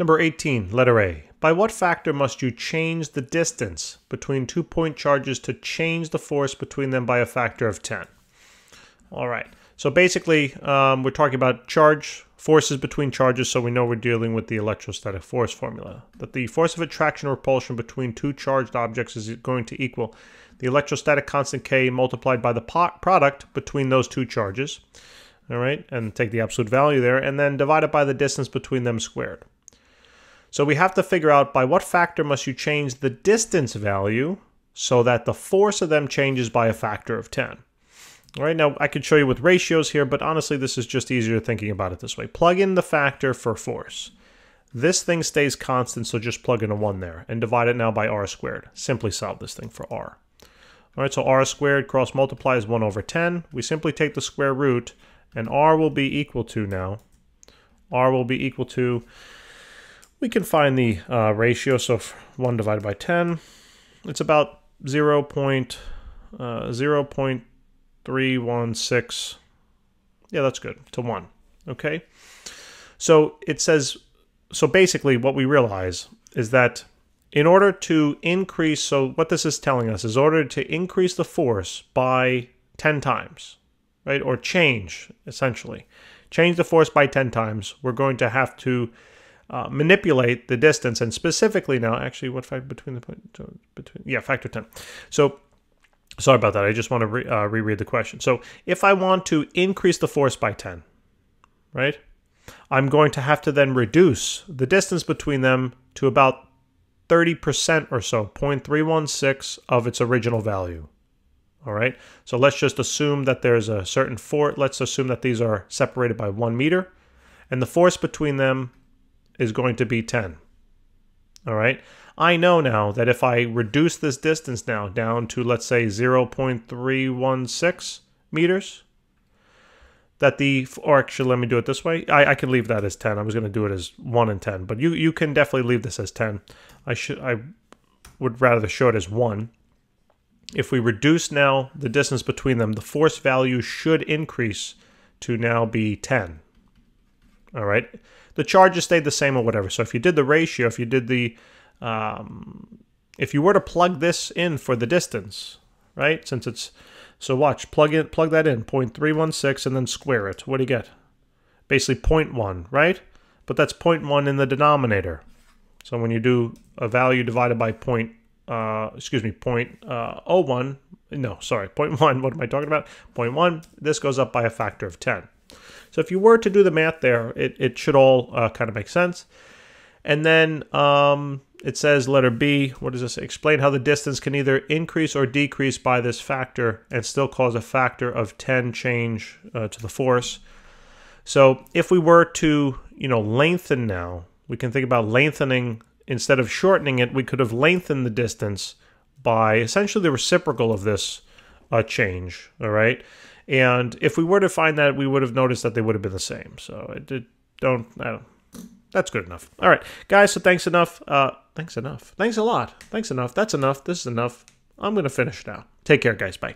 Number 18, letter A. By what factor must you change the distance between two point charges to change the force between them by a factor of 10? All right. So basically, um, we're talking about charge forces between charges, so we know we're dealing with the electrostatic force formula. That the force of attraction or repulsion between two charged objects is going to equal the electrostatic constant K multiplied by the product between those two charges. All right, and take the absolute value there, and then divide it by the distance between them squared. So we have to figure out by what factor must you change the distance value so that the force of them changes by a factor of 10. All right, now I could show you with ratios here, but honestly, this is just easier thinking about it this way. Plug in the factor for force. This thing stays constant, so just plug in a 1 there and divide it now by r squared. Simply solve this thing for r. All right, so r squared cross multiply is 1 over 10. We simply take the square root, and r will be equal to now. r will be equal to we can find the uh, ratio, so 1 divided by 10, it's about 0. Point, uh, 0.316. Yeah, that's good, to 1, okay? So it says, so basically what we realize is that in order to increase, so what this is telling us is order to increase the force by 10 times, right, or change, essentially, change the force by 10 times, we're going to have to uh, manipulate the distance. And specifically now actually what factor between the point between yeah factor 10 so sorry about that. I just want to re, uh, reread the question. So if i want to increase the force by 10 right i'm going to have to then reduce the distance between them to about 30% or so 0.316 of its original value. All right? So let's just assume that there's a certain force let's assume that these are separated by one meter and the force between them is going to be 10. All right. I know now that if I reduce this distance now down to, let's say, 0.316 meters, that the, or actually, let me do it this way. I, I can leave that as 10. I was going to do it as 1 and 10, but you, you can definitely leave this as 10. I should, I would rather show it as 1. If we reduce now the distance between them, the force value should increase to now be 10. All right the charges stayed the same or whatever. So if you did the ratio, if you did the, um, if you were to plug this in for the distance, right? Since it's, so watch, plug in, plug that in, 0.316 and then square it. What do you get? Basically 0.1, right? But that's 0.1 in the denominator. So when you do a value divided by point, uh, excuse me, point, uh, 0.01, no, sorry, 0.1, what am I talking about? 0.1, this goes up by a factor of 10. So if you were to do the math there, it, it should all uh, kind of make sense. And then um, it says letter B, what does this? Explain how the distance can either increase or decrease by this factor and still cause a factor of 10 change uh, to the force. So if we were to, you know, lengthen now, we can think about lengthening instead of shortening it, we could have lengthened the distance by essentially the reciprocal of this uh, change, all right? And if we were to find that, we would have noticed that they would have been the same. So it did, don't, I don't, that's good enough. All right, guys, so thanks enough. Uh, thanks enough. Thanks a lot. Thanks enough. That's enough. This is enough. I'm going to finish now. Take care, guys. Bye.